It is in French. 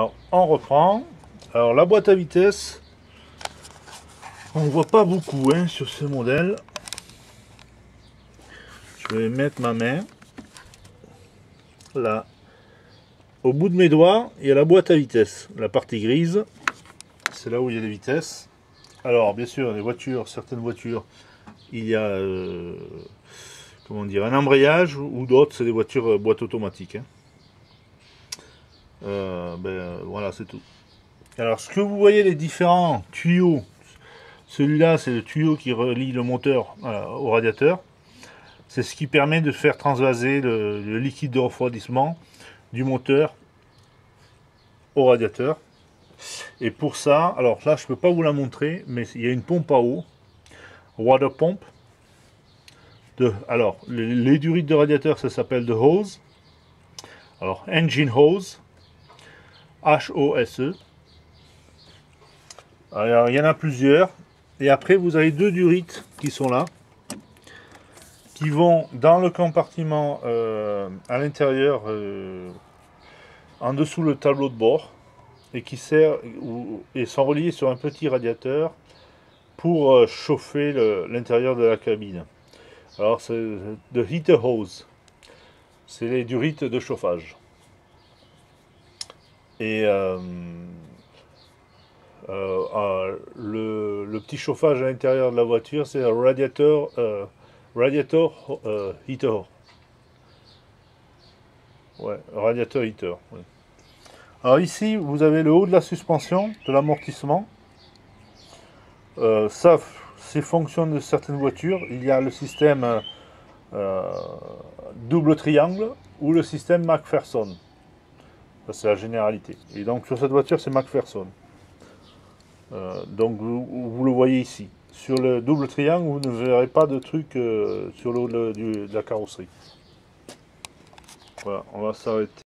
Alors, on reprend. Alors, la boîte à vitesse, on voit pas beaucoup hein, sur ce modèle. Je vais mettre ma main là. Au bout de mes doigts, il y a la boîte à vitesse. La partie grise, c'est là où il y a les vitesses. Alors, bien sûr, les voitures, certaines voitures, il y a euh, comment dire, un embrayage ou d'autres, c'est des voitures euh, boîte automatique. Hein. Euh, ben, voilà, c'est tout. Alors, ce que vous voyez, les différents tuyaux, celui-là, c'est le tuyau qui relie le moteur au radiateur. C'est ce qui permet de faire transvaser le, liquide de refroidissement du moteur au radiateur. Et pour ça, alors là, je ne peux pas vous la montrer, mais il y a une pompe à eau, water pump. Alors, les, les durites de radiateur, ça s'appelle de hose. Alors, engine hose, H-O-S-E. Alors, il y en a plusieurs. Et après, vous avez deux durites qui sont là, qui vont dans le compartiment euh, à l'intérieur, euh, en dessous le tableau de bord, et qui sert et sont reliés sur un petit radiateur pour euh, chauffer l'intérieur de la cabine. Alors, c'est de heater hose. C'est les durites de chauffage. Et euh, euh, le, petit chauffage à l'intérieur de la voiture, c'est un radiateur, euh, radiator heater. Ouais, radiateur heater. Alors ici, vous avez le haut de la suspension, de l'amortissement. ça, c'est fonction de certaines voitures. Il y a le système double triangle ou le système MacPherson c'est la généralité. Et donc sur cette voiture, c'est MacPherson. Euh, donc vous, le voyez ici. Sur le double triangle, vous ne verrez pas de truc euh, sur le haut de la carrosserie. Voilà, on va s'arrêter.